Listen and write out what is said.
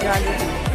Jolly.